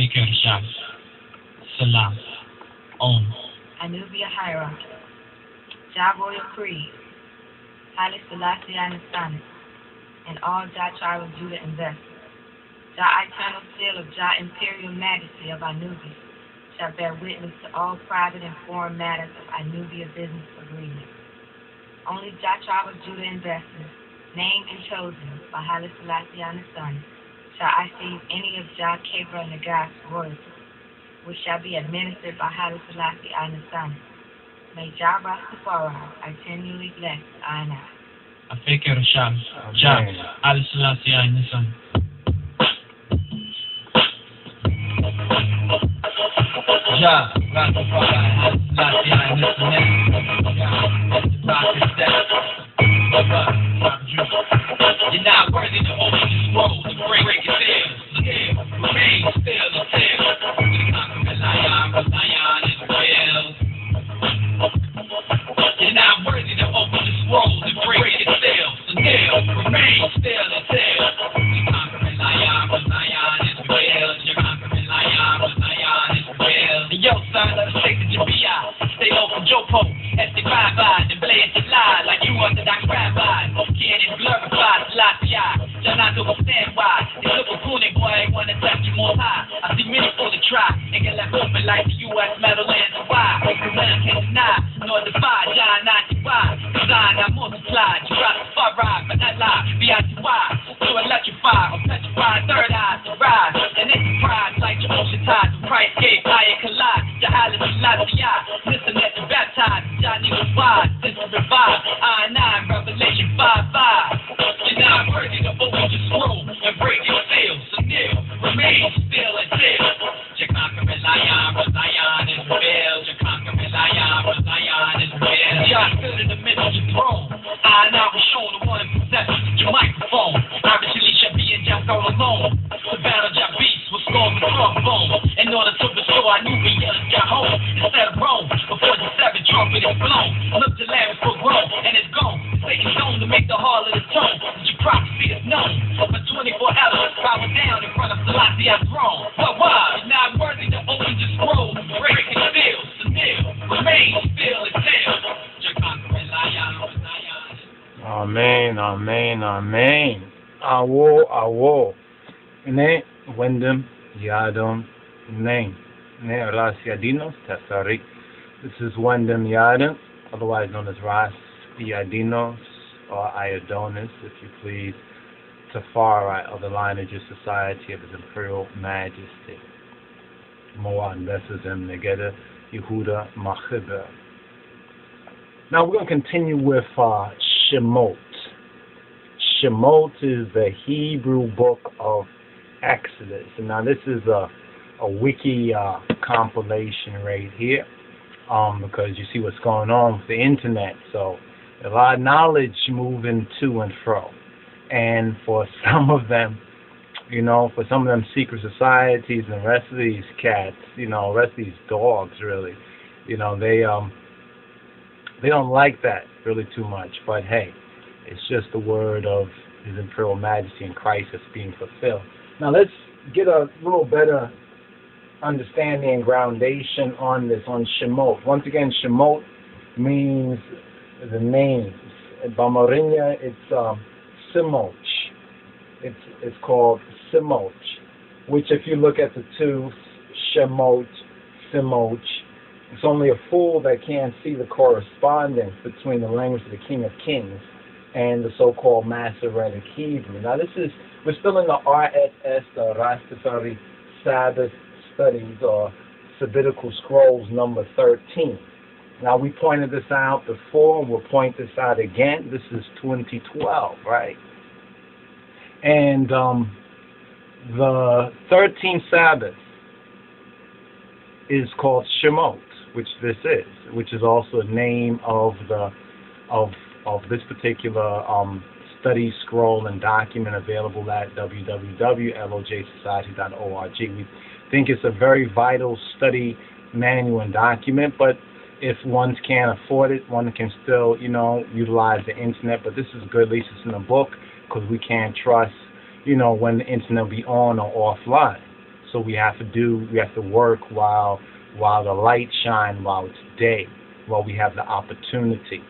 Fikir Shah. Salam. Om. Anubia hierarchy. Jah Royal Creed. Haile Selassie Sonnet. And all Jah tribe of Judah investors. Jah eternal seal of Jah imperial majesty of Anubis shall bear witness to all private and foreign matters of Anubia business agreement. Only Jah tribe of Judah investors, named and chosen by Haile Selassie Sonnet, shall I seize any of Jah Kebra Nagast royalty, which shall be administered by Haile Selassie and the Sonnet. May Jah Rastafari continually bless I and I. Fikir Shah. Jah. Haile Selassie I Nissan. Ja, Rastafari, Selassie, I listen in. Rock is that. You're not worthy to open ocean tides. Price gate, higher collide. Jahala Selassie. Listen at the baptized. Johnny was wise. Tessari. This is Wyndham Yadon, otherwise known as Ras Yadinos or Iodonis, if you please. Tafari of the Lineage Society of His Imperial Majesty. Moan Besizim Negeda Yehuda Machiber. Now we're going to continue with uh, Shemot. Shemot is the Hebrew book of Exodus. And now this is a, a wiki uh, compilation right here um, because you see what's going on with the internet. So a lot of knowledge moving to and fro. And for some of them, you know, for some of them secret societies and the rest of these cats, you know, rest of these dogs really, you know, they um they don't like that really too much. But hey, it's just the word of His Imperial Majesty and Christ that's being fulfilled. Now let's get a little better understanding and groundation on this, on Shemot. Once again, Shemot means the names. In Bamarinya, it's um, Simoch. It's, it's called Simoch, which if you look at the two, Shemot, Simoch, it's only a fool that can't see the correspondence between the language of the King of Kings and the so-called Masoretic Hebrew. Now, this is we're still in the RSS, the Rastafari Sabbath Studies or Sabbatical Scrolls number 13. Now, we pointed this out before, and we'll point this out again. This is 2012, right? And um, the 13th Sabbath is called Shemot, which this is, which is also a name of the of of this particular um, study scroll and document available at www.lojsociety.org. We think it's a very vital study manual and document, but if one can't afford it, one can still, you know, utilize the internet. But this is good, at least it's in a book, because we can't trust, you know, when the internet will be on or offline. So we have to do, we have to work while while the light shine, while it's day, while we have the opportunity.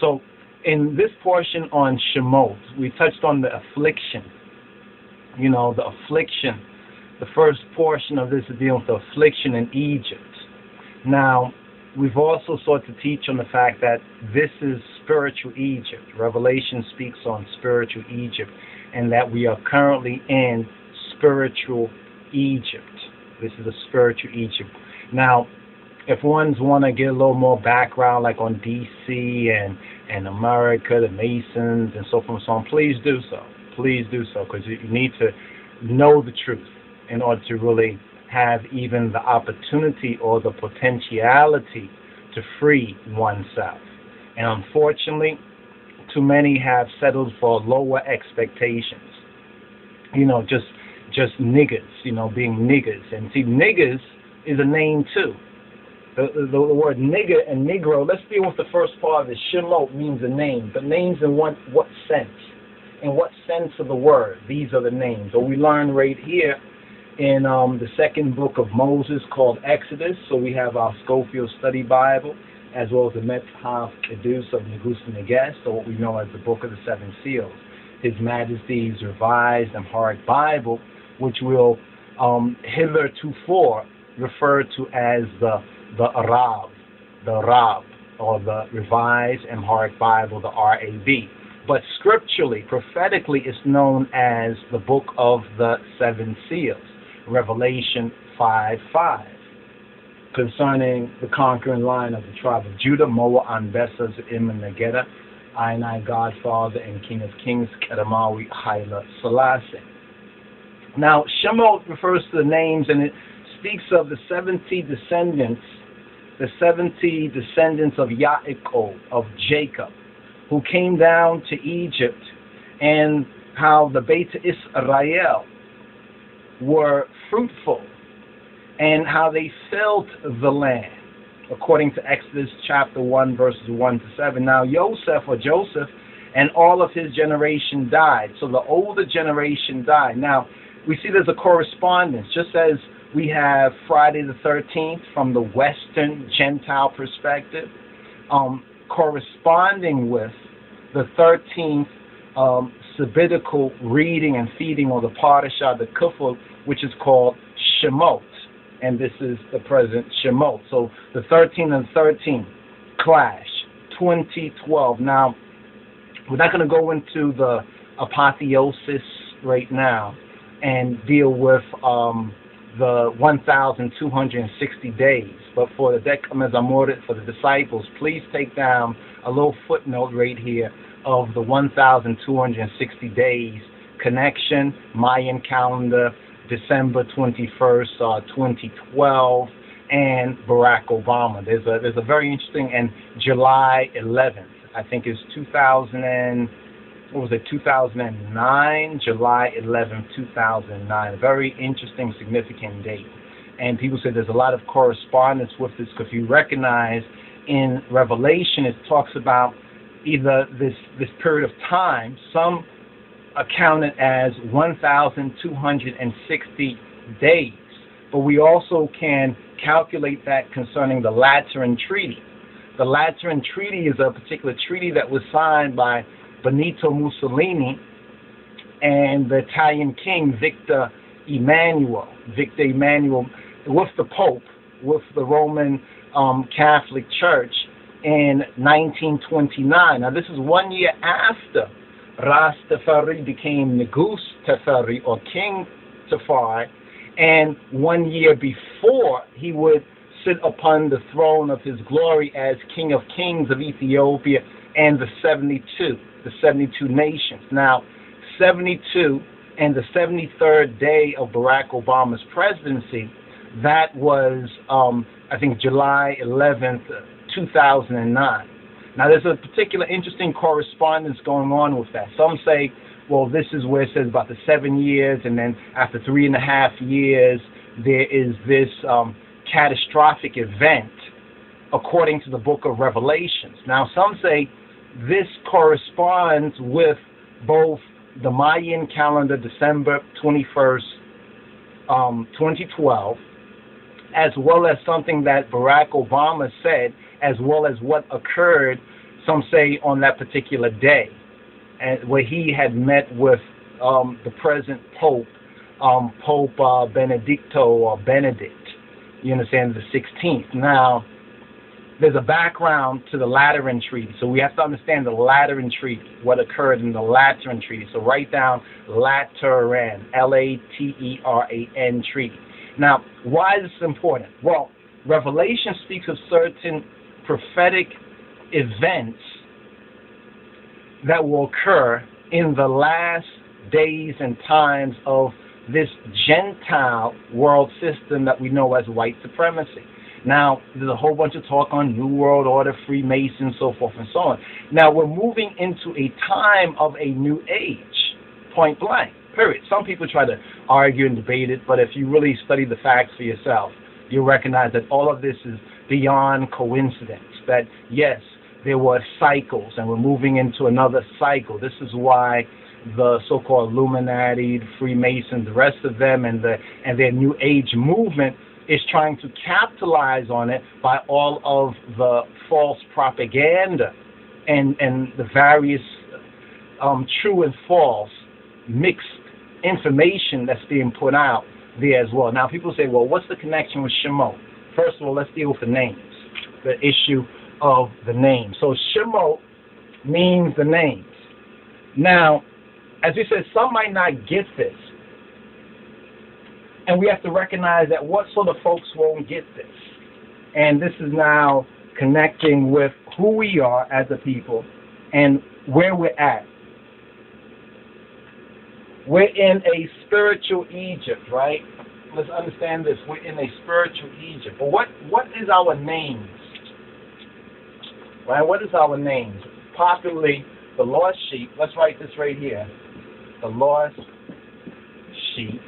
So in this portion on Shemot, we touched on the affliction. You know, the affliction. The first portion of this is dealing with affliction in Egypt. Now, we've also sought to teach on the fact that this is spiritual Egypt. Revelation speaks on spiritual Egypt, and that we are currently in spiritual Egypt. This is a spiritual Egypt. Now, if ones want to get a little more background, like on DC and and America, the Masons, and so forth and so on, please do so. Please do so, because you need to know the truth in order to really have even the opportunity or the potentiality to free oneself. And unfortunately, too many have settled for lower expectations. You know, just just niggers, you know, being niggers. And see, niggers is a name too. The, the, the word nigger and negro, let's deal with the first part of it. Shemot means a name, but names in what, what sense? In what sense of the word? These are the names. So we learn right here in um, the second book of Moses called Exodus. So we have our Scofield Study Bible, as well as the Metcalf Edus of Negus Neges, or what we know as the Book of the Seven Seals. His Majesty's Revised Amharic Bible, which will um, hitherto refer to as the the Rav, the Rav, or the Revised Amharic Bible, the RAB. But scripturally, prophetically, it's known as the Book of the Seven Seals, Revelation 5 5, concerning the conquering line of the tribe of Judah, Moa, Anbesas, Im, Negeda, I, Godfather and King of Kings, Kedamawi, Haile Selassie. Now, Shemot refers to the names and it speaks of the 70 descendants, the 70 descendants of Yaakov, of Jacob, who came down to Egypt, and how the Beta Israel were fruitful, and how they filled the land, according to Exodus chapter 1, verses 1 to 7. Now, Joseph or Joseph and all of his generation died. So the older generation died. Now, we see there's a correspondence, just as we have Friday the 13th from the Western Gentile perspective, um, corresponding with the 13th um, Sabbatical reading and feeding or the Parashah, the Kufl, which is called Shemot. And this is the present Shemot. So the 13 and 13 clash, 2012. Now, we're not going to go into the apotheosis right now and deal with um, the 1,260 days. But for the Decamezamorit, for the disciples, please take down a little footnote right here of the 1,260 days connection, Mayan calendar, December 21st, uh, 2012, and Barack Obama. There's a there's a very interesting and July 11th, I think is 2000 and what was it, 2009, July 11th 2009. A very interesting, significant date. And people say there's a lot of correspondence with this because you recognize in Revelation it talks about either this, this period of time, some account it as 1,260 days. But we also can calculate that concerning the Lateran Treaty. The Lateran Treaty is a particular treaty that was signed by Benito Mussolini and the Italian king Victor Emmanuel, Victor Emmanuel, with the Pope, with the Roman um, Catholic Church in 1929. Now, this is one year after Ras Teferi became Negus Tafari or King Tafari, and one year before he would sit upon the throne of his glory as King of Kings of Ethiopia and the 72 the 72 nations. Now, 72 and the 73rd day of Barack Obama's presidency, that was, um, I think, July 11th, 2009. Now, there's a particular interesting correspondence going on with that. Some say, well, this is where it says about the seven years, and then after three and a half years, there is this um, catastrophic event according to the book of Revelations. Now, some say this corresponds with both the Mayan calendar, December 21st, um, 2012, as well as something that Barack Obama said, as well as what occurred, some say, on that particular day, and where he had met with um, the present Pope, um, Pope uh, Benedicto or Benedict, you understand, the 16th. Now, there's a background to the Lateran Treaty, so we have to understand the Lateran Treaty, what occurred in the Lateran Treaty. So write down Lateran, L-A-T-E-R-A-N Treaty. Now, why is this important? Well, Revelation speaks of certain prophetic events that will occur in the last days and times of this Gentile world system that we know as white supremacy. Now, there's a whole bunch of talk on New World Order, Freemasons, so forth and so on. Now, we're moving into a time of a new age, point blank, period. Some people try to argue and debate it, but if you really study the facts for yourself, you'll recognize that all of this is beyond coincidence. That, yes, there were cycles, and we're moving into another cycle. This is why the so-called Illuminati, the Freemasons, the rest of them, and the and their New Age movement is trying to capitalize on it by all of the false propaganda and and the various um, true and false mixed information that's being put out there as well. Now, people say, well, what's the connection with Shemot? First of all, let's deal with the names, the issue of the name. So Shemot means the names. Now, as we said, some might not get this. And we have to recognize that what sort of folks won't get this. And this is now connecting with who we are as a people and where we're at. We're in a spiritual Egypt, right? Let's understand this. We're in a spiritual Egypt. But what, what is our names? Right? What is our names? Popularly, the lost sheep. Let's write this right here. The lost sheep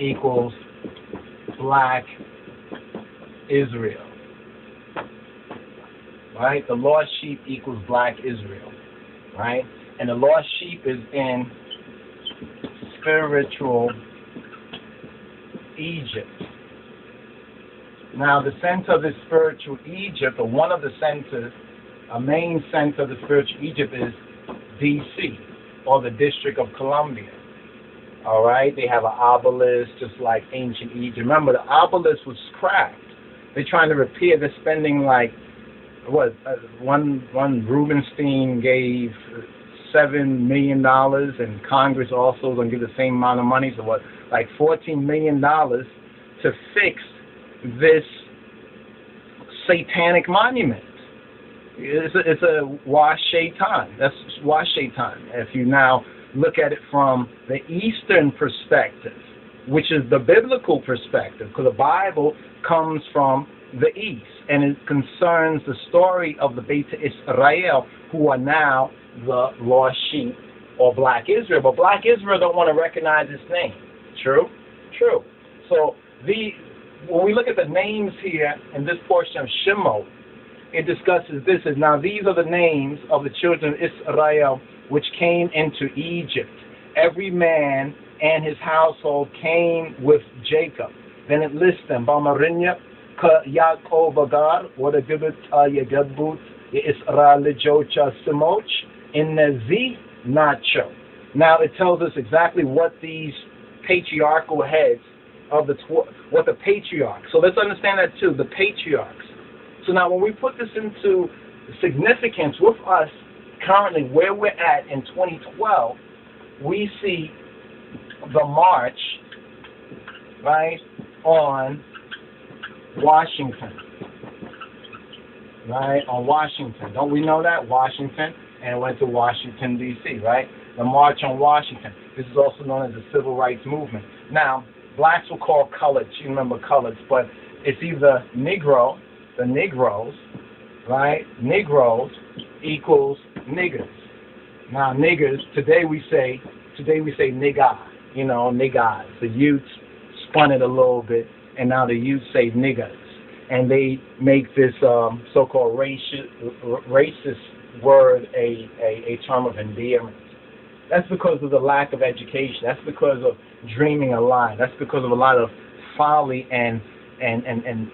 equals black Israel. Right? The lost sheep equals black Israel. Right? And the lost sheep is in spiritual Egypt. Now, the center of the spiritual Egypt, or one of the centers, a main center of the spiritual Egypt is D.C., or the District of Columbia. All right, they have an obelisk just like ancient Egypt. Remember, the obelisk was cracked. They're trying to repair. They're spending like what uh, one one Rubenstein gave seven million dollars, and Congress also is going to give the same amount of money. So what, like fourteen million dollars to fix this satanic monument. It's a, it's a. That's wash. If you now look at it from the Eastern perspective, which is the biblical perspective, because the Bible comes from the East and it concerns the story of the Beta Israel, who are now the lost sheep or black Israel. But black Israel don't want to recognize his name. True? True. So the when we look at the names here in this portion of Shemot, it discusses this as now these are the names of the children of Israel which came into Egypt. Every man and his household came with Jacob. Then it lists them. Bamarinya Yaakov agar, wada gibit yagabut Israel jocha simoch in nacho. Now it tells us exactly what these patriarchal heads of the what the patriarchs. So let's understand that too. The patriarchs. So now when we put this into significance with us currently where we're at in 2012, we see the march, right, on Washington. Right, on Washington. Don't we know that? Washington, and went to Washington, D.C., right? The March on Washington. This is also known as the Civil Rights Movement. Now, blacks will call coloreds, you remember coloreds, but it's either Negro, the Negroes, right? Negroes equals niggers. Now niggers, today we say today we say nigga, you know, niggas. The youth spun it a little bit and now the youth say niggas. And they make this um, so-called racist, racist word a, a, a term of endearment. That's because of the lack of education. That's because of dreaming a lie. That's because of a lot of folly and and and, and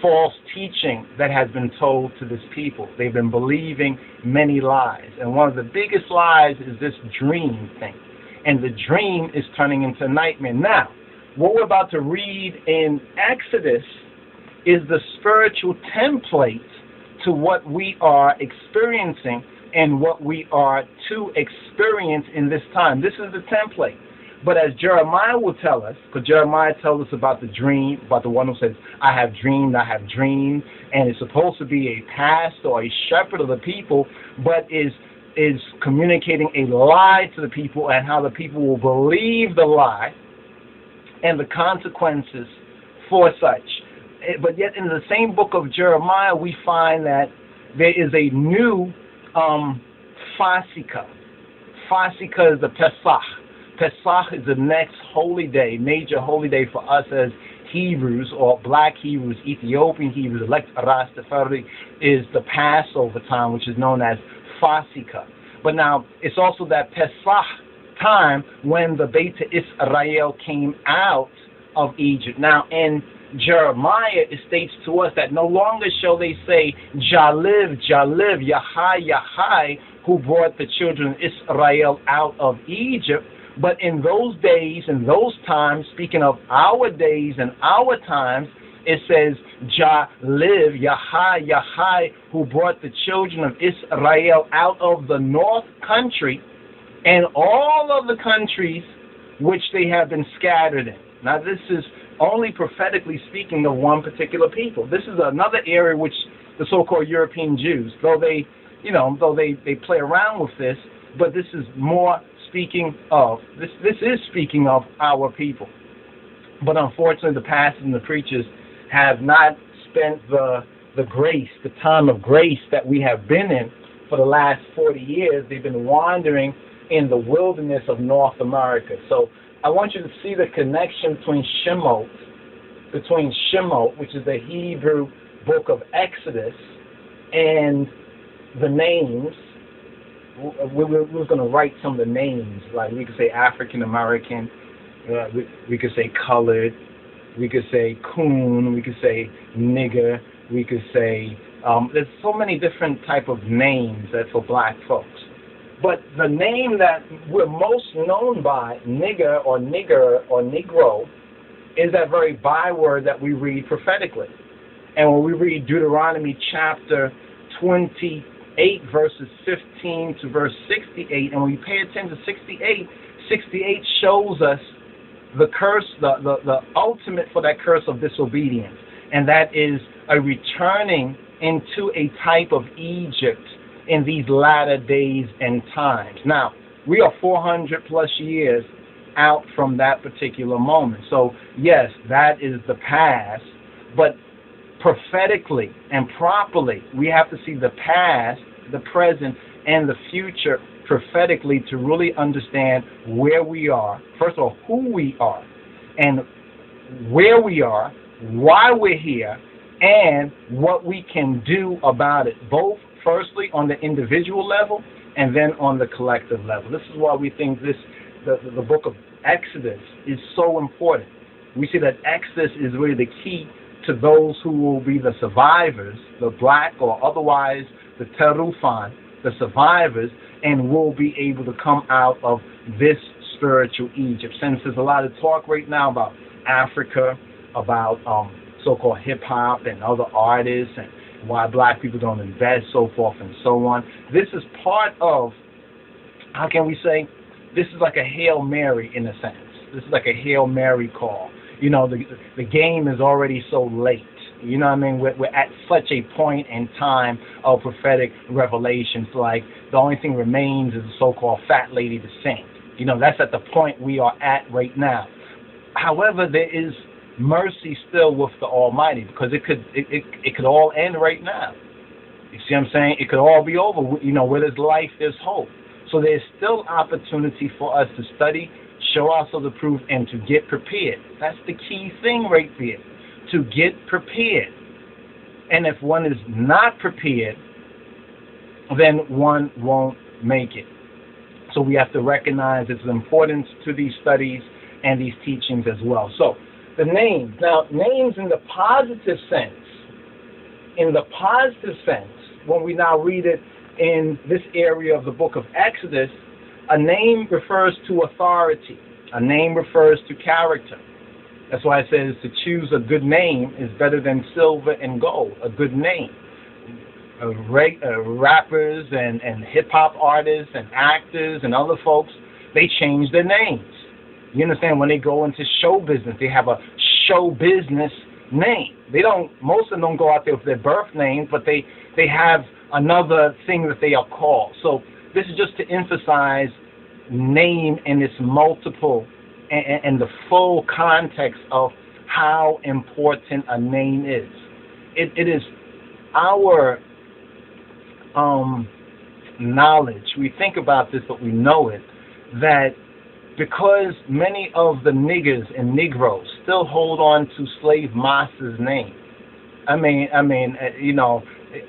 false teaching that has been told to this people. They've been believing many lies. And one of the biggest lies is this dream thing. And the dream is turning into a nightmare. Now, what we're about to read in Exodus is the spiritual template to what we are experiencing and what we are to experience in this time. This is the template. But as Jeremiah will tell us, because Jeremiah tells us about the dream, about the one who says, I have dreamed, I have dreamed, and it's supposed to be a pastor or a shepherd of the people, but is is communicating a lie to the people and how the people will believe the lie and the consequences for such. Eh, but yet in the same book of Jeremiah, we find that there is a new um, Fasika. Fasika is the Pesach. Pesach is the next holy day, major holy day for us as Hebrews or black Hebrews, Ethiopian Hebrews, elect Rastafari is the Passover time, which is known as Fasika. But now it's also that Pesach time when the Beta Israel came out of Egypt. Now in Jeremiah, states to us that no longer shall they say, Jaliv, Jaliv, Yahai, Yahai, who brought the children of Israel out of Egypt. But in those days, in those times, speaking of our days and our times, it says, Jaliv, Yahai, Yahai, who brought the children of Israel out of the north country and all of the countries which they have been scattered in. Now, this is only prophetically speaking of one particular people. This is another area which the so-called European Jews, though they, you know, though they, they play around with this, but this is more speaking of this. This is speaking of our people. But unfortunately, the pastors and the preachers have not spent the the grace, the time of grace that we have been in for the last 40 years. They've been wandering in the wilderness of North America. So I want you to see the connection between Shemot, between Shemot, which is the Hebrew book of Exodus, and the names. We were, we were going to write some of the names, like we could say African American, uh, we, we could say colored, we could say coon, we could say nigger, we could say um, there's so many different type of names that for black folks. But the name that we're most known by, nigger or nigger or negro, is that very byword that we read prophetically. And when we read Deuteronomy chapter 28, verses 15 to verse 68, and when we pay attention to 68, 68 shows us the curse, the, the, the ultimate for that curse of disobedience. And that is a returning into a type of Egypt in these latter days and times. Now, we are 400 plus years out from that particular moment. So, yes, that is the past, but prophetically and properly, we have to see the past, the present, and the future prophetically to really understand where we are, first of all, who we are, and where we are, why we're here, and what we can do about it, both firstly on the individual level and then on the collective level. This is why we think this the, the book of Exodus is so important. We see that Exodus is really the key to those who will be the survivors, the black or otherwise the terufan, the survivors, and will be able to come out of this spiritual Egypt. Since there's a lot of talk right now about Africa, about um, so-called hip hop and other artists and why black people don't invest, so forth and so on. This is part of, how can we say, this is like a Hail Mary in a sense. This is like a Hail Mary call. You know, the, the game is already so late. You know what I mean? We're, we're at such a point in time of prophetic revelations. Like, the only thing remains is the so-called fat lady to sing. You know, that's at the point we are at right now. However, there is mercy still with the Almighty because it could it, it, it could all end right now. You see what I'm saying? It could all be over. You know, where there's life, there's hope. So there's still opportunity for us to study, show ourselves approved, and to get prepared. That's the key thing right there. To get prepared. And if one is not prepared, then one won't make it. So we have to recognize its importance to these studies and these teachings as well. So the names. Now, names in the positive sense, in the positive sense, when we now read it in this area of the book of Exodus, a name refers to authority. A name refers to character. That's why it says to choose a good name is better than silver and gold. A good name. Uh, uh, rappers and, and hip hop artists and actors and other folks, they change their names. You understand? When they go into show business, they have a show business name. They don't. Most of them don't go out there with their birth name, but they they have another thing that they are called. So this is just to emphasize name and its multiple and, and the full context of how important a name is. It, it is our um, knowledge. We think about this, but we know it. That because many of the niggers and Negroes still hold on to slave masters' name. I mean, I mean, uh, you know,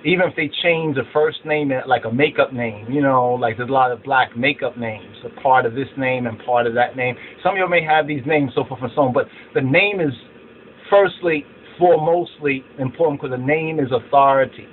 even if they change the first name like a makeup name, you know, like there's a lot of black makeup names, a part of this name and part of that name. Some of you may have these names, so forth and so on, but the name is firstly, foremostly important because the name is authority.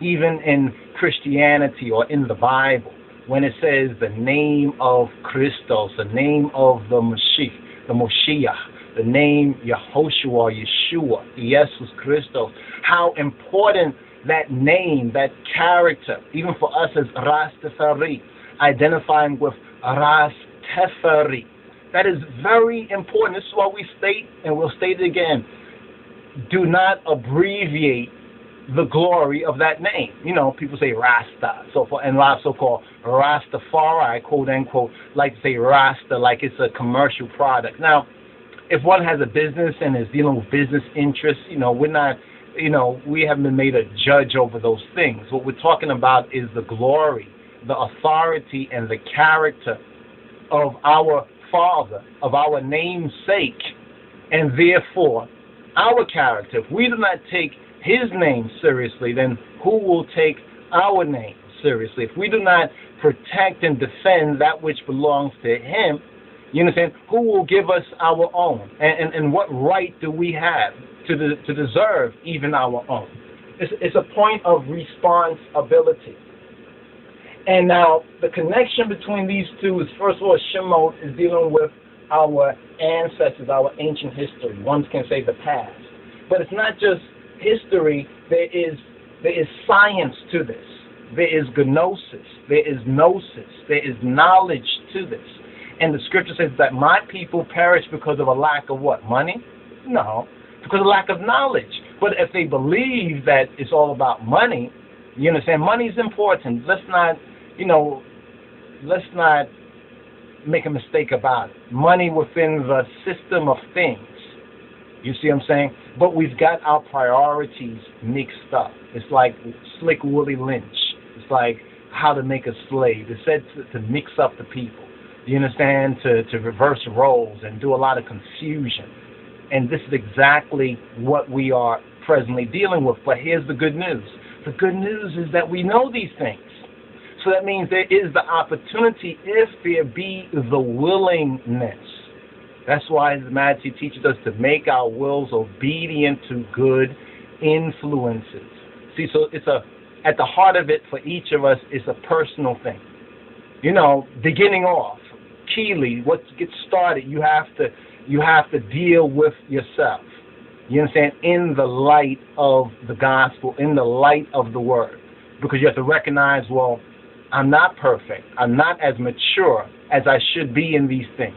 Even in Christianity or in the Bible, when it says the name of Christos, the name of the Mashiach, the Moshiach, the name Yehoshua, Yeshua, Jesus Christos, how important that name, that character, even for us as Rastafari, identifying with Rastafari. That is very important. This is why we state, and we'll state it again. Do not abbreviate the glory of that name. You know, people say Rasta, so for and a lot of so-called Rastafari, quote unquote, like to say Rasta like it's a commercial product. Now, if one has a business and is dealing with business interests, you know, we're not you know, we haven't been made a judge over those things. What we're talking about is the glory, the authority, and the character of our Father, of our namesake, and therefore our character. If we do not take His name seriously, then who will take our name seriously? If we do not protect and defend that which belongs to Him, you understand? Who will give us our own? And, and, and what right do we have to, the, to deserve even our own? It's, it's a point of responsibility. And now the connection between these two is first of all, Shemot is dealing with our ancestors, our ancient history. One can say the past. But it's not just history, there is there is science to this. There is gnosis, there is gnosis, there is knowledge to this. And the scripture says that my people perish because of a lack of what? Money? No, because of lack of knowledge. But if they believe that it's all about money, you understand, money is important. Let's not, you know, let's not make a mistake about it. Money within the system of things. You see what I'm saying? But we've got our priorities mixed up. It's like Slick Willie Lynch. It's like how to make a slave. It's said to, to mix up the people you understand, to, to reverse roles and do a lot of confusion. And this is exactly what we are presently dealing with. But here's the good news the good news is that we know these things. So that means there is the opportunity if there be the willingness. That's why the Majesty teaches us to make our wills obedient to good influences. See, so it's a at the heart of it for each of us is a personal thing. You know, beginning off, Keely, what gets started, you have to you have to deal with yourself. You understand? In the light of the gospel, in the light of the word. Because you have to recognize, well, I'm not perfect. I'm not as mature as I should be in these things.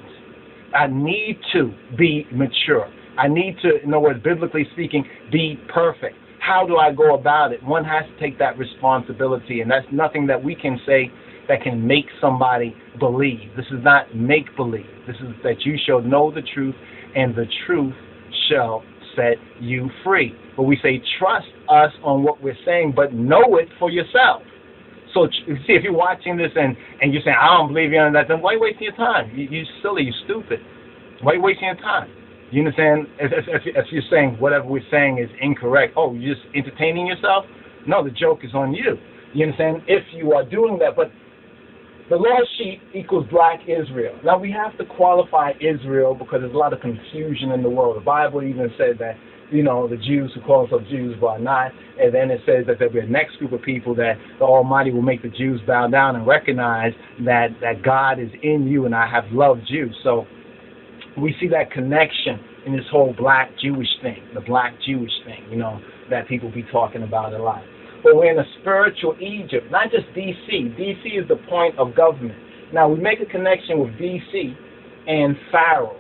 I need to be mature. I need to, in other words, biblically speaking, be perfect. How do I go about it? One has to take that responsibility, and that's nothing that we can say that can make somebody believe. This is not make believe. This is that you shall know the truth, and the truth shall set you free. But we say, trust us on what we're saying, but know it for yourself. So, see, if you're watching this and, and you're saying, I don't believe you on that, then why are you wasting your time? You, you're silly, you're stupid. Why are you wasting your time? You understand? If, if, if you're saying whatever we're saying is incorrect, oh, you're just entertaining yourself? No, the joke is on you. You understand? If you are doing that, but the lost sheep equals black Israel. Now we have to qualify Israel because there's a lot of confusion in the world. The Bible even said that, you know, the Jews who call themselves Jews but are not, and then it says that there'll be a next group of people that the Almighty will make the Jews bow down and recognize that that God is in you and I have loved you. So we see that connection in this whole black Jewish thing, the black Jewish thing, you know, that people be talking about a lot. But we're in a spiritual Egypt, not just DC. DC is the point of government. Now we make a connection with DC and Pharaoh,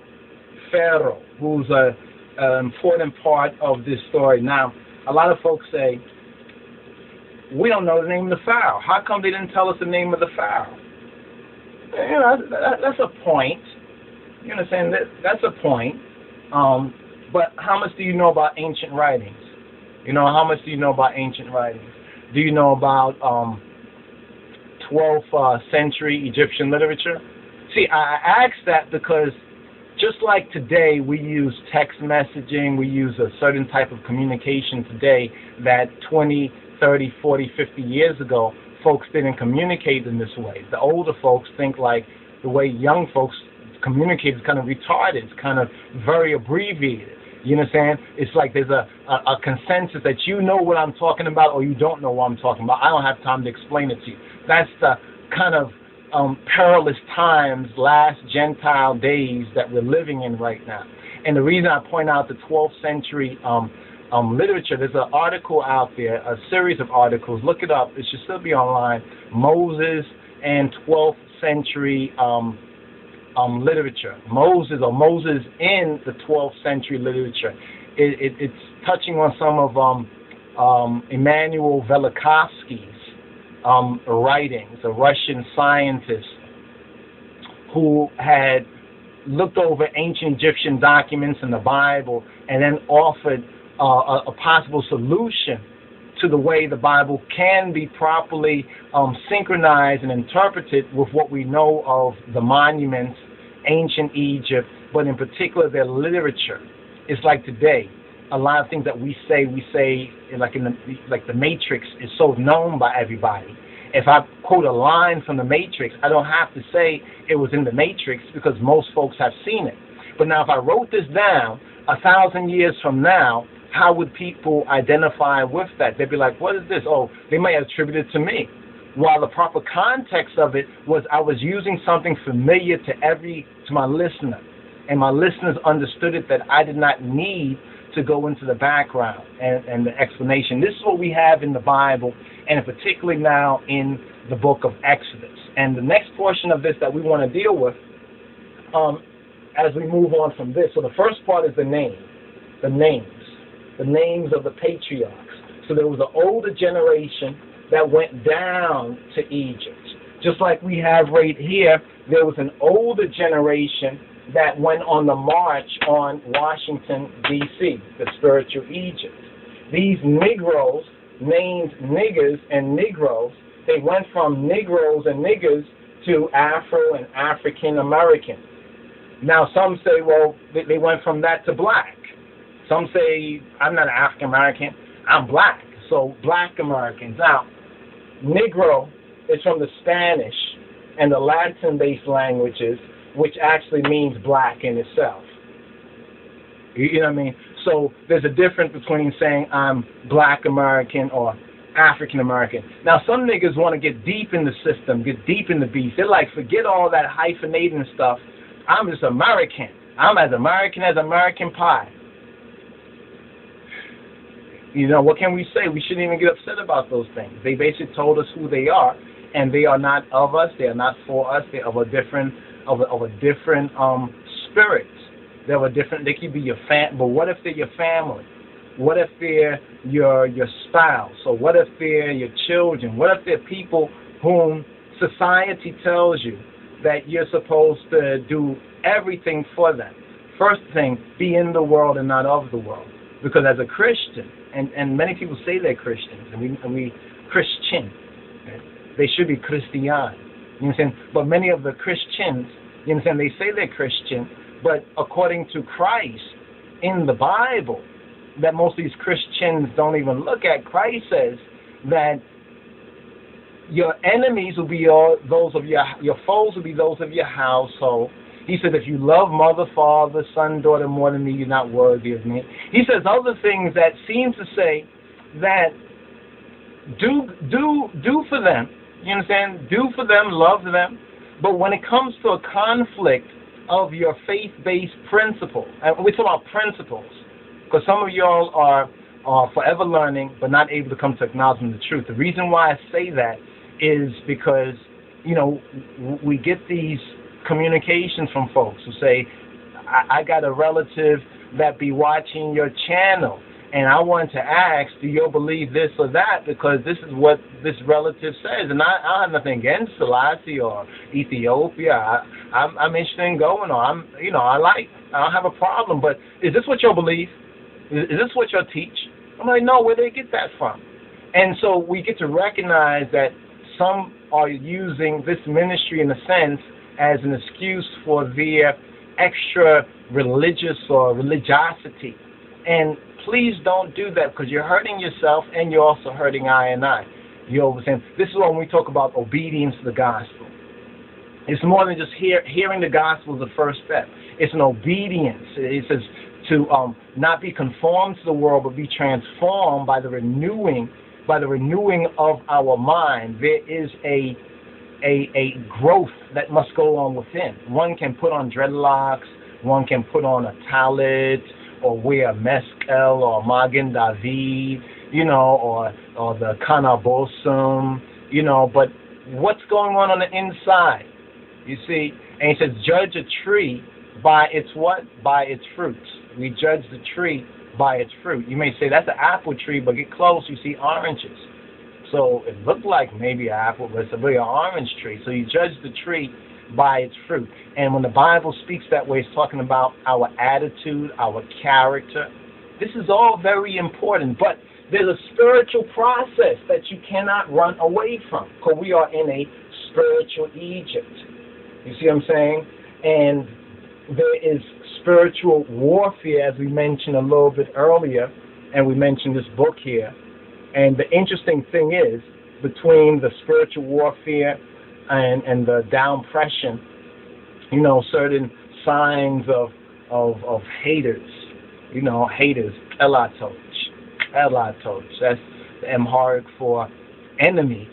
Pharaoh, who's a, a important part of this story. Now, a lot of folks say, we don't know the name of the Pharaoh. How come they didn't tell us the name of the Pharaoh? You know, that, that's a point. You understand? That, that's a point. Um, but how much do you know about ancient writings? You know, how much do you know about ancient writings? Do you know about um, 12th uh, century Egyptian literature? See, I ask that because just like today we use text messaging, we use a certain type of communication today that 20, 30, 40, 50 years ago, folks didn't communicate in this way. The older folks think like the way young folks communicate is kind of retarded, it's kind of very abbreviated. You understand? It's like there's a, a, a consensus that you know what I'm talking about or you don't know what I'm talking about. I don't have time to explain it to you. That's the kind of um, perilous times, last Gentile days that we're living in right now. And the reason I point out the 12th century um, um, literature, there's an article out there, a series of articles. Look it up. It should still be online. Moses and 12th century um, um, literature. Moses or Moses in the 12th century literature. It, it, it's touching on some of um, um, Immanuel Velikovsky's um, writings, a Russian scientist who had looked over ancient Egyptian documents in the Bible and then offered uh, a, a, possible solution to the way the Bible can be properly um, synchronized and interpreted with what we know of the monuments ancient Egypt, but in particular their literature. It's like today, a lot of things that we say, we say like in the like the Matrix is so known by everybody. If I quote a line from the Matrix, I don't have to say it was in the Matrix because most folks have seen it. But now if I wrote this down a thousand years from now, how would people identify with that? They'd be like, what is this? Oh, they might attribute it to me while the proper context of it was I was using something familiar to every to my listener, and my listeners understood it that I did not need to go into the background and, and the explanation. This is what we have in the Bible, and particularly now in the book of Exodus. And the next portion of this that we want to deal with, um, as we move on from this. So the first part is the name, the names, the names of the patriarchs. So there was an older generation that went down to Egypt. Just like we have right here, there was an older generation that went on the march on Washington, D.C., the spiritual Egypt. These Negroes, named niggers and Negroes, they went from Negroes and niggers to Afro and African American. Now, some say, well, they went from that to black. Some say, I'm not African American, I'm black. So, black Americans. Now, Negro is from the Spanish and the Latin based languages, which actually means black in itself. You know what I mean? So there's a difference between saying I'm black American or African American. Now some niggas want to get deep in the system, get deep in the beast. They're like, forget all that hyphenating stuff. I'm just American. I'm as American as American pie. You know, what can we say? We shouldn't even get upset about those things. They basically told us who they are, and they are not of us. They are not for us. They're of a different, of a, of a different um, spirit. They're a different. They could be your fam, but what if they're your family? What if they're your your spouse? Or what if they're your children? What if they're people whom society tells you that you're supposed to do everything for them? First thing, be in the world and not of the world. Because as a Christian, and, and many people say they're Christians, and we, and we Christian. They should be Christian. You understand? But many of the Christians, you understand, they say they're Christian, but according to Christ in the Bible, that most of these Christians don't even look at, Christ says that your enemies will be your, those of your your foes will be those of your household. He said, if you love mother, father, son, daughter more than me, you're not worthy of me. He says other things that seem to say that do do do for them. You understand? Do for them, love them. But when it comes to a conflict of your faith-based principle, and we talk about principles, because some of y'all are are forever learning but not able to come to acknowledgement of the truth. The reason why I say that is because you know we get these communications from folks who say, I, I got a relative that be watching your channel and I want to ask, do you believe this or that? Because this is what this relative says, and I, I have nothing against Selassie or Ethiopia. I, I'm, I'm interested in going, I'm, you know, I like, I don't have a problem. But is this what you believe? Is, is this what you teach? I'm like, no. Where they get that from? And so we get to recognize that some are using this ministry in a sense as an excuse for their extra religious or religiosity. And please don't do that because you're hurting yourself and you're also hurting I and I. You understand? This is when we talk about obedience to the gospel. It's more than just hear, hearing the gospel is the first step. It's an obedience. It says to um, not be conformed to the world, but be transformed by the renewing, by the renewing of our mind. There is a a, a growth that must go on within. One can put on dreadlocks, one can put on a tallit, or wear a meskel or magen david, you know, or or the kaneh-bosm, you know. But what's going on on the inside? You see, and he says, judge a tree by its what? By its fruits. We judge the tree by its fruit. You may say that's an apple tree, but get close, you see oranges. So it looked like maybe an apple, but it's really an orange tree. So you judge the tree by its fruit. And when the Bible speaks that way, it's talking about our attitude, our character. This is all very important, but there's a spiritual process that you cannot run away from because we are in a spiritual Egypt. You see what I'm saying? And there is spiritual warfare, as we mentioned a little bit earlier, and we mentioned this book here. And the interesting thing is, between the spiritual warfare and, and the downpression, you know, certain signs of, of, of haters, you know, haters, elatoch, elatoch, that's the Amharic for enemies.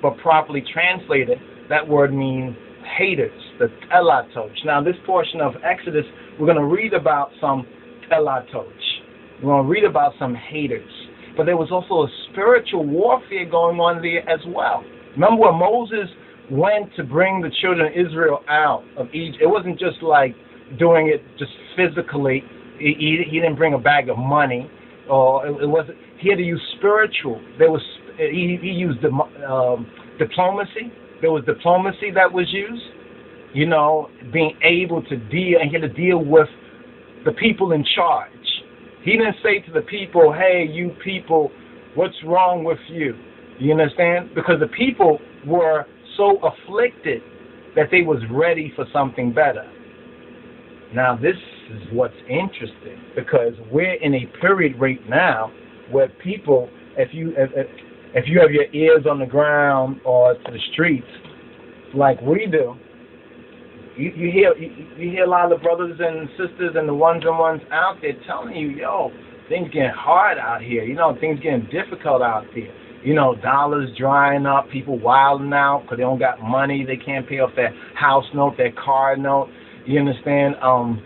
But properly translated, that word means haters, the elatoch. Now, this portion of Exodus, we're going to read about some elatoch. We're going to read about some haters. But there was also a spiritual warfare going on there as well. Remember when Moses went to bring the children of Israel out of Egypt. It wasn't just like doing it just physically. He, he, didn't bring a bag of money, or it, it wasn't. He had to use spiritual. There was he, he used the, um, diplomacy. There was diplomacy that was used. You know, being able to deal, and he had to deal with the people in charge. He didn't say to the people, "Hey, you people, what's wrong with you?" You understand? Because the people were so afflicted that they was ready for something better. Now this is what's interesting because we're in a period right now where people, if you if, if you have your ears on the ground or to the streets like we do, you, you hear you, you hear a lot of the brothers and sisters and the ones and ones out there telling you, yo, things getting hard out here. You know, things getting difficult out there you know, dollars drying up, people wilding out because they don't got money, they can't pay off their house note, their car note. You understand? Um,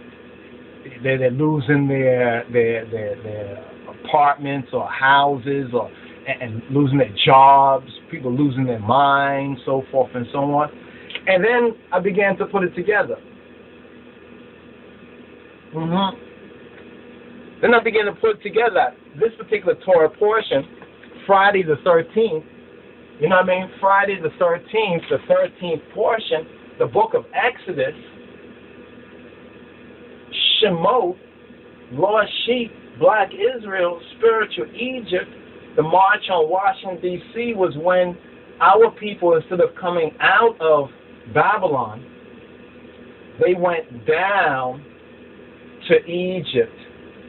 they're, they're losing their, their their their apartments or houses or and, and losing their jobs. People losing their minds, so forth and so on. And then I began to put it together. Mm-hmm. Then I began to put together this particular Torah portion Friday the 13th, you know what I mean? Friday the 13th, the 13th portion, the book of Exodus, Shemot, Lost Sheep, Black Israel, Spiritual Egypt, the March on Washington, D.C. was when our people, instead of coming out of Babylon, they went down to Egypt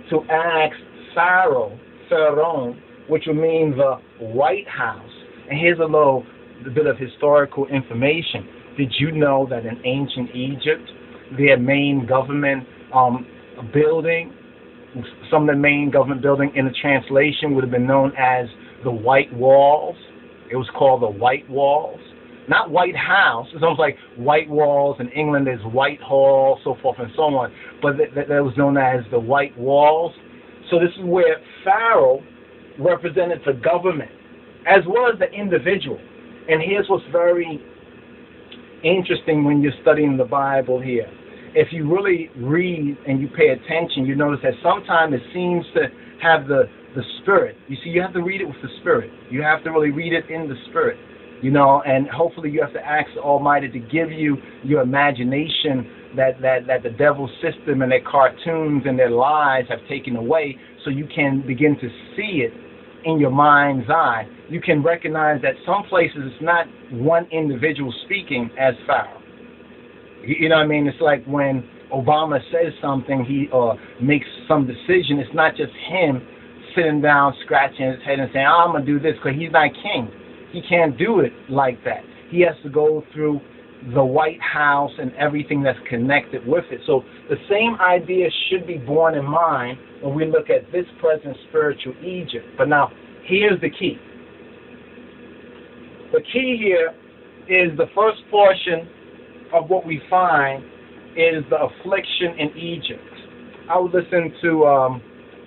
to ask Pharaoh, Pharaoh, which would mean the White House. And here's a little bit of historical information. Did you know that in ancient Egypt, their main government um, building, some of the main government building in the translation would have been known as the White Walls. It was called the White Walls. Not White House. It's almost like White Walls in England is Whitehall, so forth and so on. But that, that was known as the White Walls. So this is where Pharaoh represented the government as well as the individual. And here's what's very interesting when you're studying the Bible here. If you really read and you pay attention, you notice that sometimes it seems to have the, the spirit. You see, you have to read it with the spirit. You have to really read it in the spirit. You know, and hopefully you have to ask the Almighty to give you your imagination that, that, that the devil's system and their cartoons and their lies have taken away so you can begin to see it in your mind's eye. You can recognize that some places it's not one individual speaking as Pharaoh. You know what I mean? It's like when Obama says something, he uh, makes some decision. It's not just him sitting down, scratching his head and saying, oh, "I'm gonna do this," because he's not king. He can't do it like that. He has to go through the White House and everything that's connected with it. So the same idea should be borne in mind when we look at this present spiritual Egypt. But now, here's the key. The key here is the first portion of what we find is the affliction in Egypt. I would listen to um,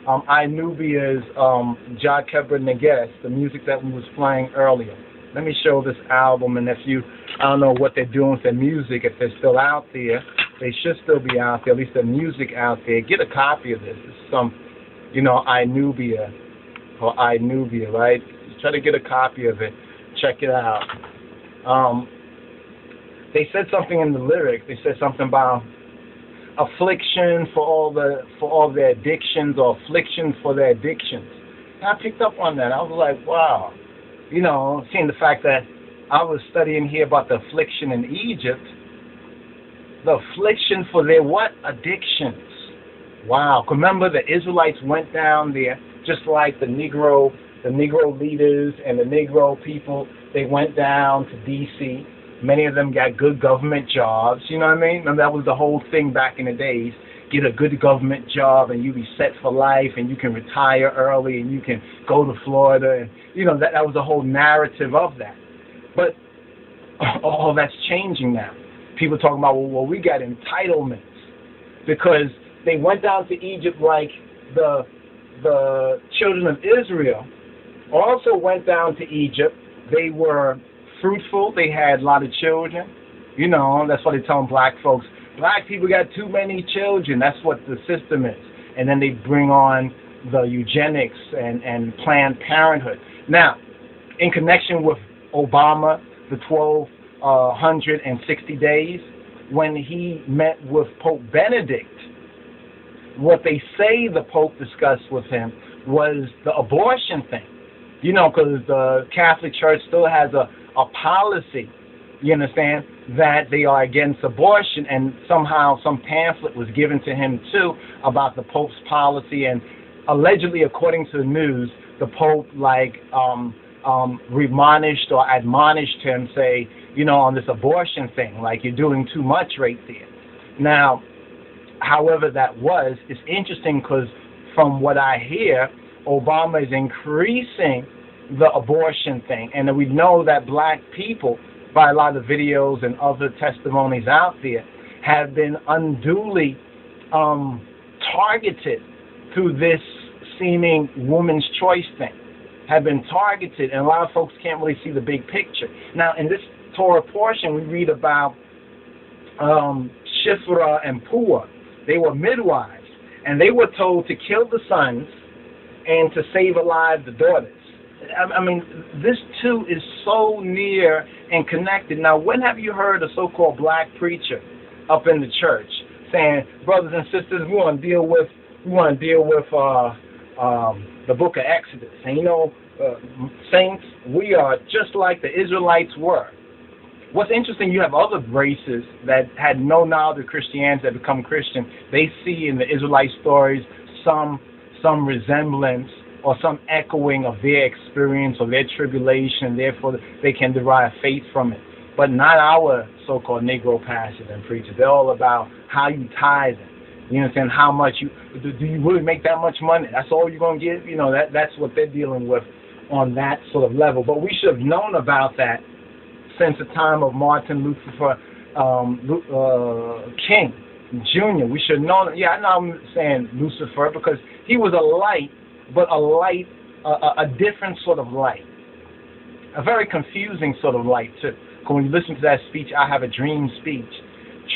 um, Inubia's um, Jah Kebra Nagast, the music that we was playing earlier. Let me show this album, and if you, I don't know what they're doing with their music, if they're still out there, they should still be out there, at least the music out there. Get a copy of this. It's some, you know, Inubia, or Inubia, right? Just try to get a copy of it. Check it out. Um, they said something in the lyric. They said something about affliction for all the for all their addictions or affliction for their addictions. And I picked up on that. I was like, wow. You know, seeing the fact that I was studying here about the affliction in Egypt, the affliction for their what? Addictions. Wow. Remember the Israelites went down there just like the Negro the Negro leaders and the Negro people, they went down to DC Many of them got good government jobs. You know what I mean? And that was the whole thing back in the days. Get a good government job and you be set for life and you can retire early and you can go to Florida and you know that that was the whole narrative of that. But all that's changing now. People talking about well, well we got entitlements because they went down to Egypt like the the children of Israel also went down to Egypt. They were fruitful. They had a lot of children. You know, that's why they tell black folks, black people got too many children. That's what the system is. And then they bring on the eugenics and, and Planned Parenthood. Now, in connection with Obama, the 1260 uh, days, when he met with Pope Benedict, what they say the Pope discussed with him was the abortion thing. You know, because the Catholic Church still has a a policy, you understand, that they are against abortion, and somehow some pamphlet was given to him too about the Pope's policy, and allegedly, according to the news, the Pope like um, um, remonished or admonished him, say, you know, on this abortion thing, like you're doing too much right there. Now, however that was, it's interesting because from what I hear, Obama is increasing the abortion thing. And we know that black people, by a lot of videos and other testimonies out there, have been unduly um, targeted through this seeming woman's choice thing. Have been targeted, and a lot of folks can't really see the big picture. Now, in this Torah portion, we read about um, Shifra and Pua. They were midwives, and they were told to kill the sons and to save alive the daughters. I mean, this too is so near and connected. Now, when have you heard a so-called black preacher up in the church saying, "Brothers and sisters, we want to deal with we want to deal with uh, um, the Book of Exodus," and you know, uh, saints, we are just like the Israelites were. What's interesting, you have other races that had no knowledge of Christianity that become Christian. They see in the Israelite stories some some resemblance or some echoing of their experience or their tribulation, therefore they can derive faith from it. But not our so-called Negro pastors and preachers. They're all about how you tithe. You understand how much you do, do you really make that much money? That's all you're gonna get? You know, that that's what they're dealing with on that sort of level. But we should have known about that since the time of Martin Luther um, uh, King Jr. We should know. Yeah, I know I'm saying Lucifer because he was a light, but a light, a, a different sort of light, a very confusing sort of light too. When you listen to that speech, I have a dream speech.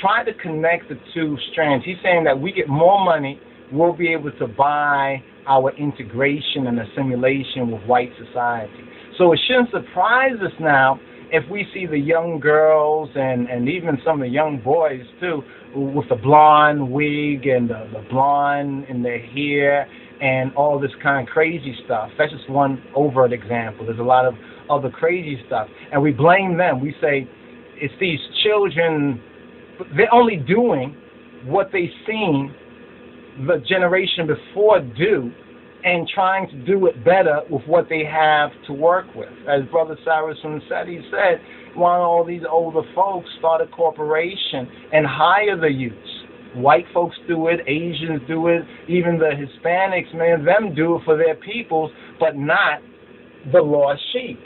Try to connect the two strands. He's saying that we get more money, we'll be able to buy our integration and assimilation with white society. So it shouldn't surprise us now if we see the young girls and, and even some of the young boys too with the blonde wig and the, the blonde in their hair and all this kind of crazy stuff. That's just one overt example. There's a lot of other crazy stuff. And we blame them. We say it's these children, they're only doing what they've seen the generation before do and trying to do it better with what they have to work with. As Brother Saracen said, he said, why don't all these older folks start a corporation and hire the youths? White folks do it, Asians do it, even the Hispanics, man, them do it for their peoples, but not the lost sheep.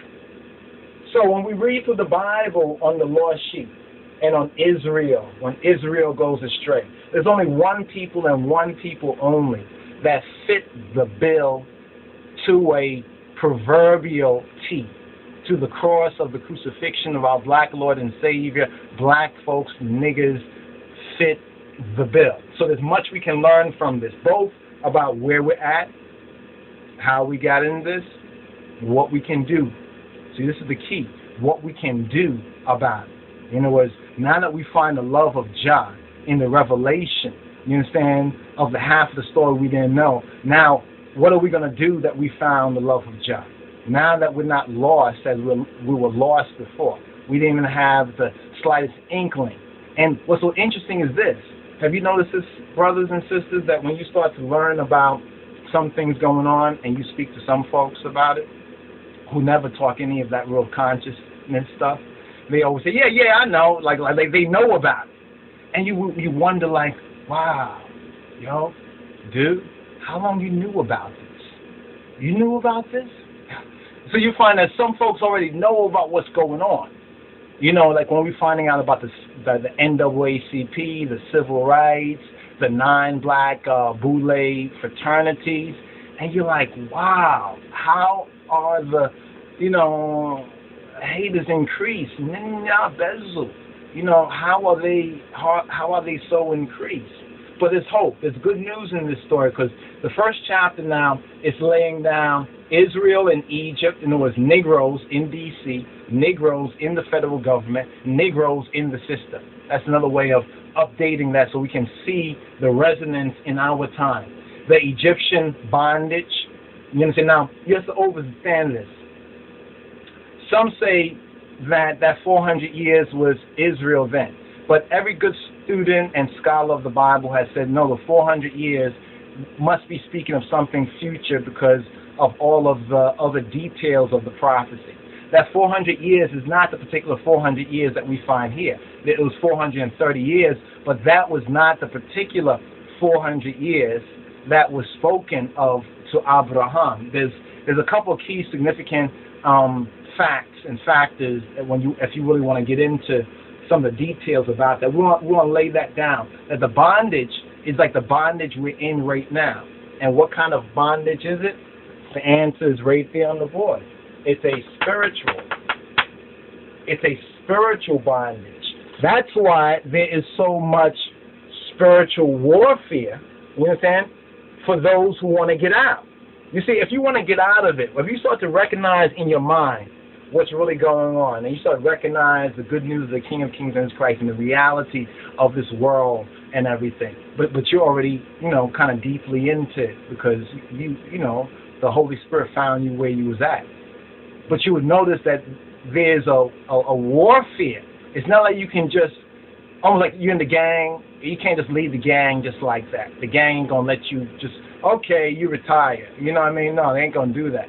So when we read through the Bible on the lost sheep and on Israel, when Israel goes astray, there's only one people and one people only that fit the bill to a proverbial T, to the cross of the crucifixion of our black Lord and Savior. Black folks, niggers, fit the bill. So there's much we can learn from this, both about where we're at, how we got in this, what we can do. See, this is the key. What we can do about it. In other words, now that we find the love of Jah in the revelation, you understand, of the half of the story we didn't know. Now, what are we going to do that we found the love of Jah? Now that we're not lost as we we were lost before, we didn't even have the slightest inkling. And what's so interesting is this. Have you noticed this, brothers and sisters, that when you start to learn about some things going on and you speak to some folks about it who never talk any of that real consciousness stuff, they always say, yeah, yeah, I know, like, like they, they know about it. And you you wonder like, wow, yo, dude, how long you knew about this? You knew about this? So you find that some folks already know about what's going on. You know, like when we're finding out about the, the, the NAACP, the civil rights, the nine black uh, Boule fraternities, and you're like, wow, how are the, you know, haters increased? You know, how are they, how, how are they so increased? But there's hope. There's good news in this story because the first chapter now is laying down Israel and Egypt, and other was Negroes in D.C., Negroes in the federal government, Negroes in the system. That's another way of updating that so we can see the resonance in our time. The Egyptian bondage. You understand? Now, you have to understand this. Some say that that 400 years was Israel then. But every good student and scholar of the Bible has said, no, the 400 years must be speaking of something future because of all of the other details of the prophecy. That 400 years is not the particular 400 years that we find here. It was 430 years, but that was not the particular 400 years that was spoken of to Abraham. There's there's a couple of key significant um, facts and factors when you if you really want to get into some of the details about that. We want, we want to lay that down. That the bondage is like the bondage we're in right now. And what kind of bondage is it? The answer is right there on the board. It's a spiritual. It's a spiritual bondage. That's why there is so much spiritual warfare, you understand, for those who want to get out. You see, if you want to get out of it, if you start to recognize in your mind what's really going on. And you start to recognize the good news of the King of Kings and His Christ and the reality of this world and everything. But but you're already, you know, kind of deeply into it because you you know, the Holy Spirit found you where you was at. But you would notice that there's a, a, a warfare. It's not like you can just almost like you're in the gang. You can't just leave the gang just like that. The gang ain't gonna let you just okay, you retire. You know what I mean? No, they ain't gonna do that.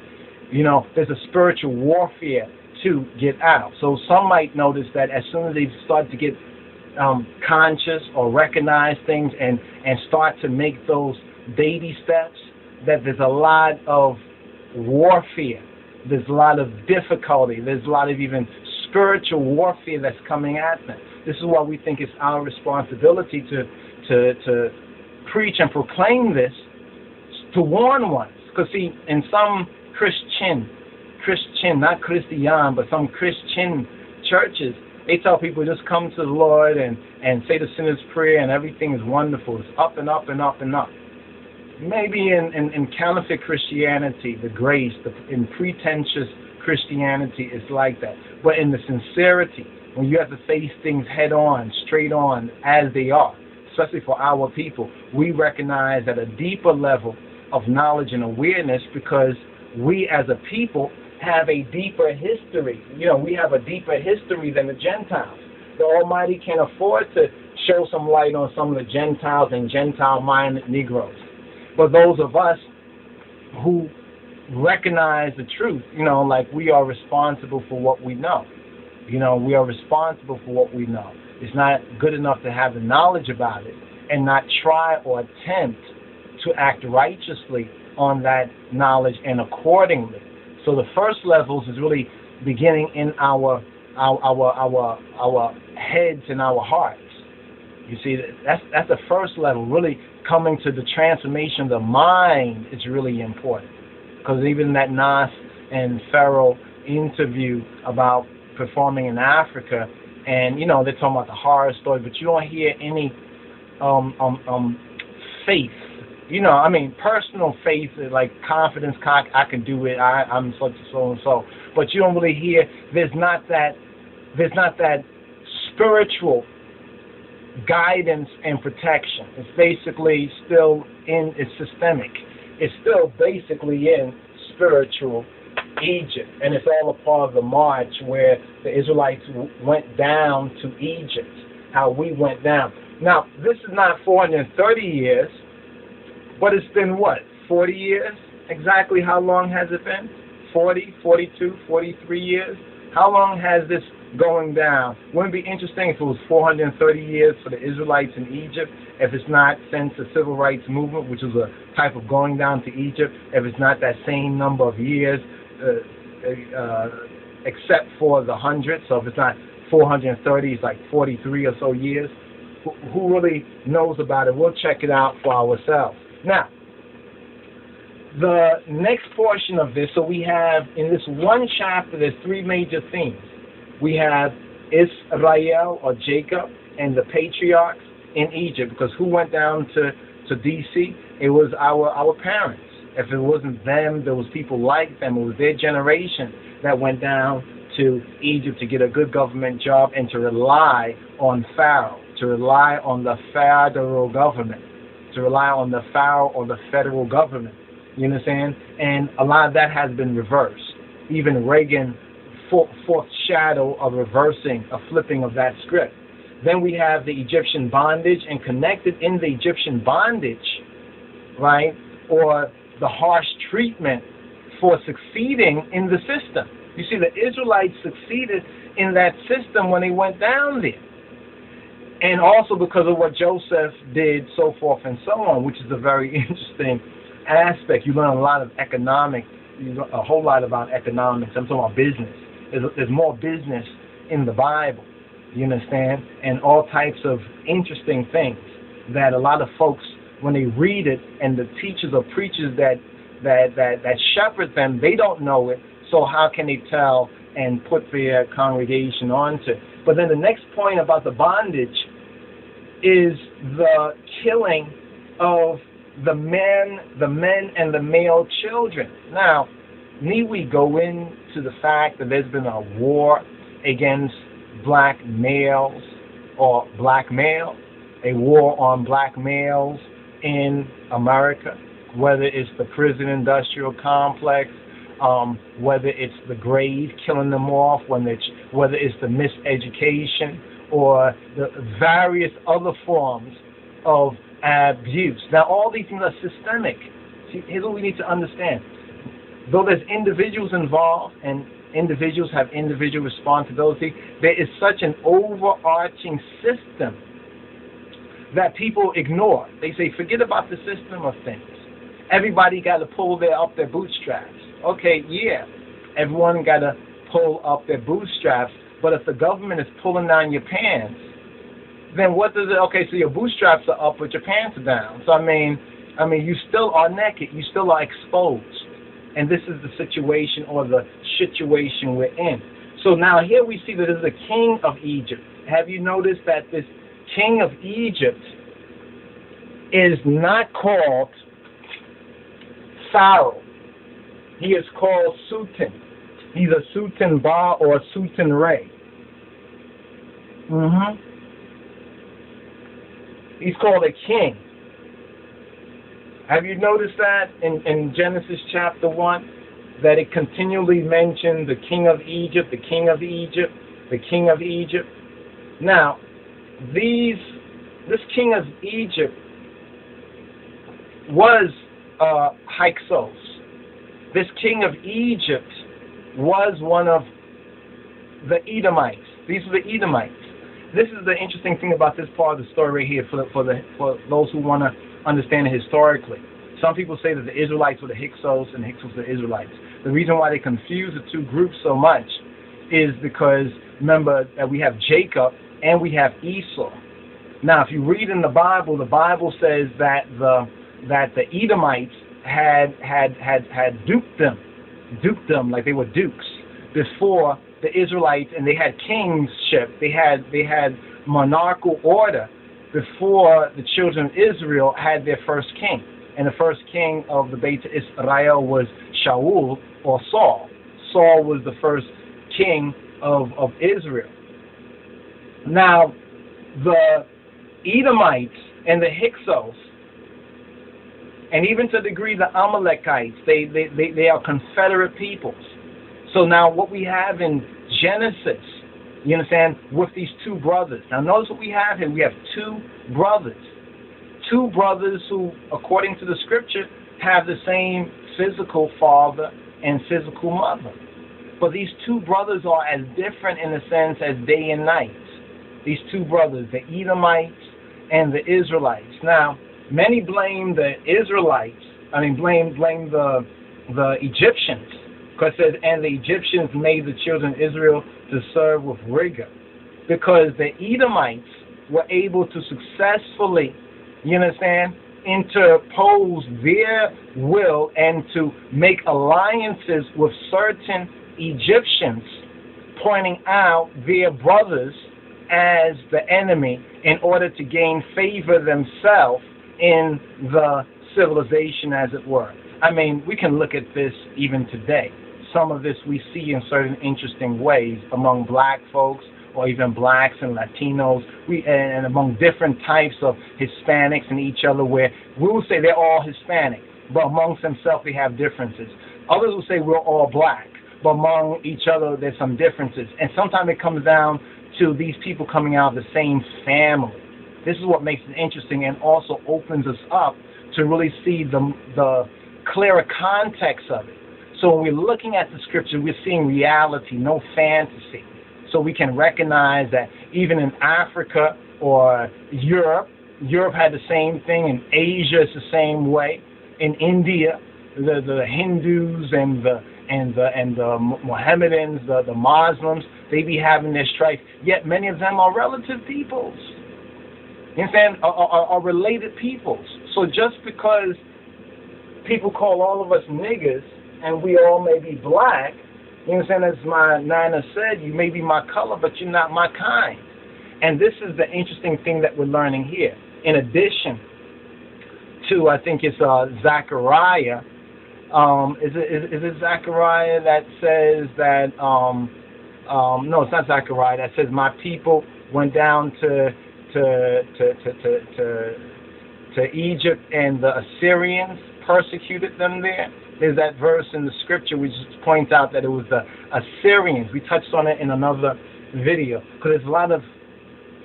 You know, there's a spiritual warfare to get out. So some might notice that as soon as they start to get um, conscious or recognize things and and start to make those baby steps, that there's a lot of warfare. There's a lot of difficulty. There's a lot of even spiritual warfare that's coming at them. This is why we think it's our responsibility to to to preach and proclaim this to warn ones. Because see, in some Christian, Christian, not Christian, but some Christian churches, they tell people just come to the Lord and and say the sinner's prayer and everything is wonderful. It's up and up and up and up. Maybe in, in, in counterfeit Christianity, the grace, the, in pretentious Christianity is like that. But in the sincerity, when you have to face things head on, straight on, as they are, especially for our people, we recognize at a deeper level of knowledge and awareness because we as a people have a deeper history. You know, we have a deeper history than the Gentiles. The Almighty can afford to show some light on some of the Gentiles and Gentile minded Negroes. But those of us who recognize the truth, you know, like we are responsible for what we know. You know, we are responsible for what we know. It's not good enough to have the knowledge about it and not try or attempt to act righteously on that knowledge and accordingly. So the first levels is really beginning in our our our our, our heads and our hearts. You see, that's that's the first level. Really coming to the transformation of the mind is really important. Because even that Nas and Pharaoh interview about performing in Africa, and you know they're talking about the horror story, but you don't hear any um, um, um, faith. You know, I mean, personal faith, like confidence. I, I can do it. I, I'm such and so and so. But you don't really hear. There's not that. There's not that spiritual guidance and protection. It's basically still in. It's systemic. It's still basically in spiritual Egypt, and it's all a part of the march where the Israelites went down to Egypt. How we went down. Now, this is not 430 years, but it's been what? 40 years? Exactly how long has it been? 40, 42, 43 years? How long has this going down? Wouldn't it be interesting if it was 430 years for the Israelites in Egypt, if it's not since the civil rights movement, which is a type of going down to Egypt, if it's not that same number of years, uh, uh, except for the hundred, so if it's not 430, it's like 43 or so years. Who, who really knows about it? We'll check it out for ourselves. Now, the next portion of this, so we have in this one chapter, there's three major themes. We have Israel or Jacob and the patriarchs in Egypt, because who went down to, to D.C.? It was our, our parents. If it wasn't them, there was people like them. It was their generation that went down to Egypt to get a good government job and to rely on Pharaoh, to rely on the federal government, to rely on the Pharaoh or the federal government. You understand? And a lot of that has been reversed. Even Reagan foreshadow of reversing, a flipping of that script. Then we have the Egyptian bondage, and connected in the Egyptian bondage, right, or the harsh treatment for succeeding in the system. You see, the Israelites succeeded in that system when they went down there. And also because of what Joseph did, so forth and so on, which is a very interesting aspect. You learn a lot of economic, a whole lot about economics. I'm talking about business. There's, more business in the Bible, you understand? And all types of interesting things that a lot of folks, when they read it, and the teachers or preachers that that that that shepherd them, they don't know it. So how can they tell and put their congregation onto? But then the next point about the bondage is the killing of the men, the men and the male children. Now, need we go into the fact that there's been a war against black males or black male, a war on black males in America, whether it's the prison industrial complex, um, whether it's the grave killing them off, whether it's the miseducation or the various other forms of abuse. Now, all these things are systemic. See, here's what we need to understand. Though there's individuals involved and individuals have individual responsibility, there is such an overarching system that people ignore. They say, forget about the system of things. Everybody got to pull their up their bootstraps. Okay, yeah, everyone got to pull up their bootstraps. But if the government is pulling down your pants, then what does it? Okay, so your bootstraps are up, but your pants are down. So I mean, I mean, you still are naked. You still are exposed, and this is the situation or the situation we're in. So now here we see that there's a king of Egypt. Have you noticed that this king of Egypt is not called Pharaoh? He is called Sutin. He's a Sutin Ba or a Sutin Re. Mm-hmm. He's called a king. Have you noticed that in, in Genesis chapter 1? That it continually mentioned the king of Egypt, the king of Egypt, the king of Egypt. Now, these this king of Egypt was uh, Hyksos. This king of Egypt was one of the Edomites. These are the Edomites. This is the interesting thing about this part of the story right here for, for, the, for those who want to understand it historically. Some people say that the Israelites were the Hyksos and the Hyksos were the Israelites. The reason why they confuse the two groups so much is because remember that we have Jacob and we have Esau. Now, if you read in the Bible, the Bible says that the that the Edomites had had had had duped them, duped them like they were dukes before the Israelites, and they had kingship. They had they had monarchical order before the children of Israel had their first king. And the first king of the Beit Israel was Shaul or Saul. Saul was the first king of, of Israel. Now, the Edomites and the Hyksos, and even to a degree the Amalekites, they, they, they, they are confederate peoples. So now what we have in Genesis, you understand, with these two brothers. Now notice what we have here. We have two brothers. Two brothers who, according to the scripture, have the same physical father and physical mother. But these two brothers are as different in a sense as day and night these two brothers, the Edomites and the Israelites. Now, many blame the Israelites, I mean, blame blame the the Egyptians, because says, and the Egyptians made the children of Israel to serve with rigor, because the Edomites were able to successfully, you understand, interpose their will and to make alliances with certain Egyptians, pointing out their brothers as the enemy in order to gain favor themselves in the civilization, as it were. I mean, we can look at this even today. Some of this we see in certain interesting ways among black folks or even blacks and Latinos, we, and among different types of Hispanics and each other, where we will say they're all Hispanic, but amongst themselves they have differences. Others will say we're all black, but among each other there's some differences. And sometimes it comes down to these people coming out of the same family. This is what makes it interesting and also opens us up to really see the, the clearer context of it. So when we're looking at the scripture, we're seeing reality, no fantasy. So we can recognize that even in Africa or Europe, Europe had the same thing, in Asia it's the same way. In India, the, the Hindus and the and the and the Mohammedans, the, the Muslims, they be having their strife. Yet many of them are relative peoples. You understand? Are, are, are related peoples. So just because people call all of us niggas and we all may be black, you understand? As my nana said, you may be my color, but you're not my kind. And this is the interesting thing that we're learning here. In addition to, I think it's uh, Zechariah um, is it is, is it Zechariah that says that um, um, no, it's not Zechariah that says my people went down to to to to to, to, to Egypt and the Assyrians persecuted them there. There's that verse in the scripture which points out that it was the Assyrians. We touched on it in another video because there's a lot of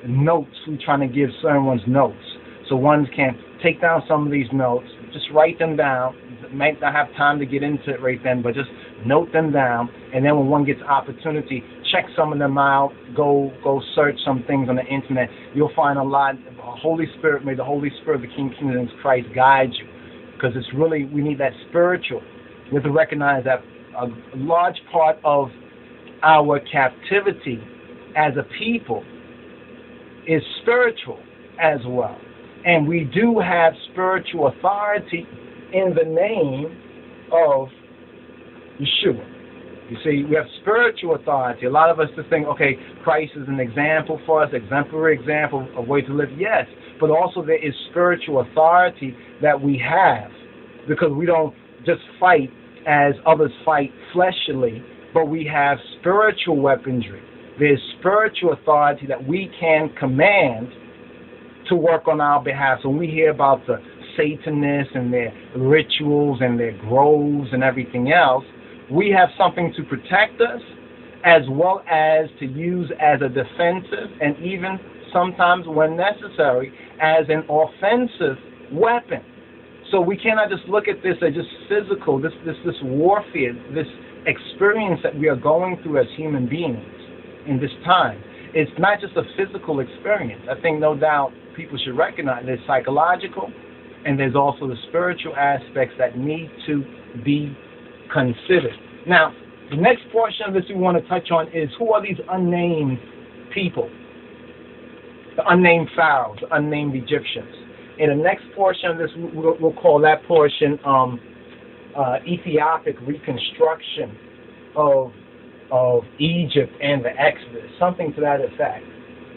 notes. We're trying to give certain ones notes. So ones can take down some of these notes, just write them down. Might not have time to get into it right then, but just note them down. And then when one gets opportunity, check some of them out. Go go search some things on the internet. You'll find a lot. Holy Spirit, may the Holy Spirit of the King Kingdoms Christ guide you, because it's really we need that spiritual. We have to recognize that a large part of our captivity as a people is spiritual as well. And we do have spiritual authority in the name of Yeshua. You see, we have spiritual authority. A lot of us just think, okay, Christ is an example for us, exemplary example of way to live. Yes, but also there is spiritual authority that we have because we don't just fight as others fight fleshly, but we have spiritual weaponry. There's spiritual authority that we can command to work on our behalf. So when we hear about the Satanists and their rituals and their groves and everything else, we have something to protect us as well as to use as a defensive and even sometimes when necessary as an offensive weapon. So we cannot just look at this as just physical, this this this warfare, this experience that we are going through as human beings in this time. It's not just a physical experience. I think no doubt people should recognize there's psychological and there's also the spiritual aspects that need to be considered. Now, the next portion of this we want to touch on is who are these unnamed people? The unnamed pharaohs, unnamed Egyptians. In the next portion of this, we'll, we'll call that portion um, uh, Ethiopic reconstruction of of Egypt and the Exodus, something to that effect.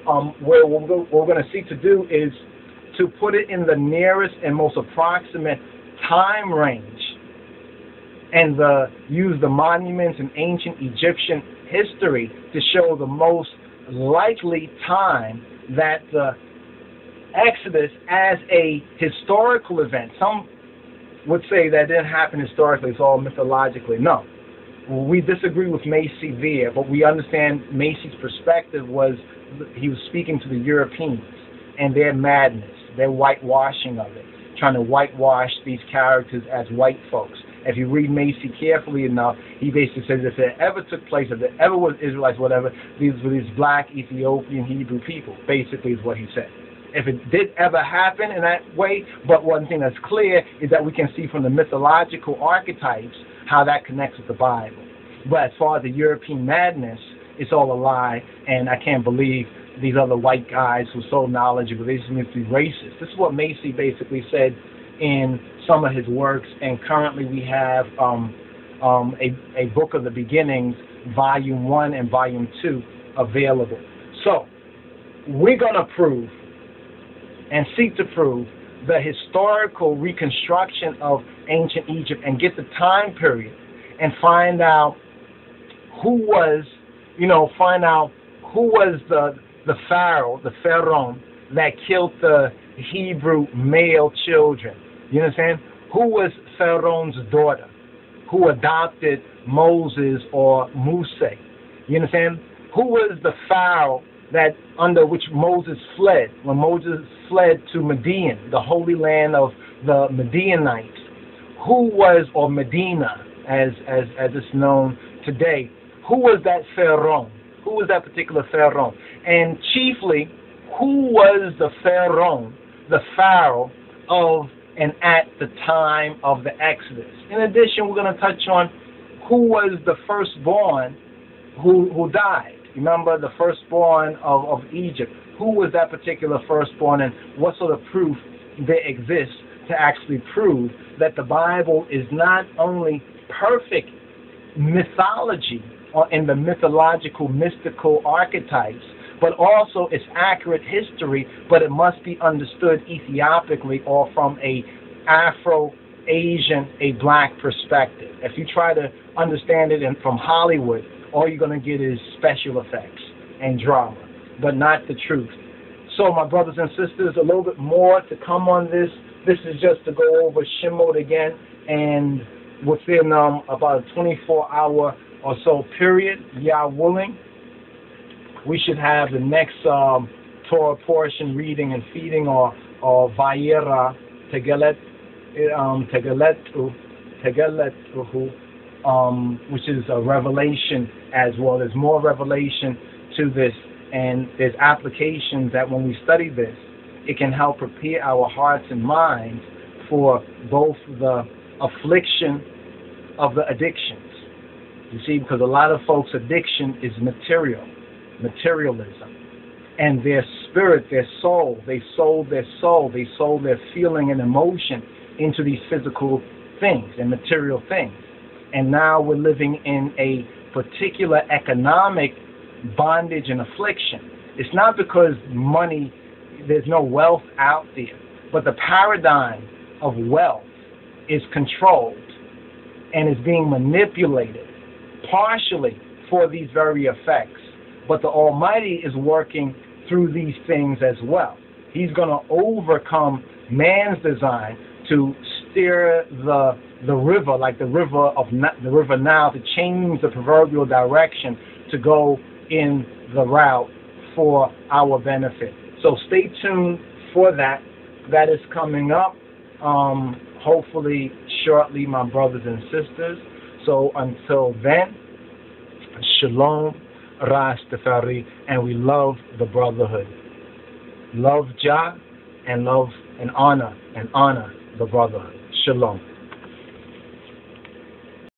Um, where what we're going to seek to do is to put it in the nearest and most approximate time range and the, use the monuments and ancient Egyptian history to show the most likely time that the Exodus as a historical event. Some would say that didn't happen historically, it's all mythologically. No. We disagree with Massey there, but we understand Massey's perspective was he was speaking to the Europeans and their madness, their whitewashing of it, trying to whitewash these characters as white folks. If you read Massey carefully enough, he basically says if it ever took place, if there ever was Israelites, whatever, these were these black Ethiopian Hebrew people, basically is what he said. If it did ever happen in that way, but one thing that's clear is that we can see from the mythological archetypes how that connects with the Bible. But as far as the European madness, it's all a lie, and I can't believe these other white guys who are so knowledgeable, they just meant to be racist. This is what Massey basically said in some of his works, and currently we have um, um, a, a book of the beginnings, volume one and volume two, available. So we're going to prove and seek to prove the historical reconstruction of ancient Egypt and get the time period and find out who was, you know, find out who was the the pharaoh, the pharaoh that killed the Hebrew male children. You understand? Who was Pharaoh's daughter? Who adopted Moses or Moses? You understand? Who was the Pharaoh that under which Moses fled when Moses fled to Midian, the holy land of the Midianites? Who was or Medina, as as as it's known today? Who was that Pharaoh? Who was that particular Pharaoh? And chiefly, who was the Pharaoh, the Pharaoh of and at the time of the Exodus. In addition, we're going to touch on who was the firstborn who, who died. Remember the firstborn of, of Egypt. Who was that particular firstborn and what sort of proof there exists to actually prove that the Bible is not only perfect mythology or in the mythological, mystical archetypes, but also it's accurate history, but it must be understood Ethiopically or from a Afro Asian, a black perspective. If you try to understand it in, from Hollywood, all you're going to get is special effects and drama, but not the truth. So, my brothers and sisters, a little bit more to come on this. This is just to go over Shemot again, and within um, about a 24 hour or so period, Yah willing, we should have the next um, Torah portion reading and feeding or or Vayera Tegelet um Tegeletu um which is a revelation as well. There's more revelation to this and there's applications that when we study this, it can help prepare our hearts and minds for both the affliction of the addictions. You see, because a lot of folks' addiction is material, materialism. And their spirit, their soul, they sold their soul, they sold their feeling and emotion into these physical things and material things. And now we're living in a particular economic bondage and affliction. It's not because money, there's no wealth out there, but the paradigm of wealth is controlled and is being manipulated partially for these very effects. But the Almighty is working through these things as well. He's going to overcome man's design to steer the the river, like the river of the river Nile, to change the proverbial direction to go in the route for our benefit. So stay tuned for that. That is coming up. Um, hopefully shortly, my brothers and sisters. So until then, Shalom, Rastafari, and we love the brotherhood. Love Jah and love and honor and honor the brotherhood. Shalom.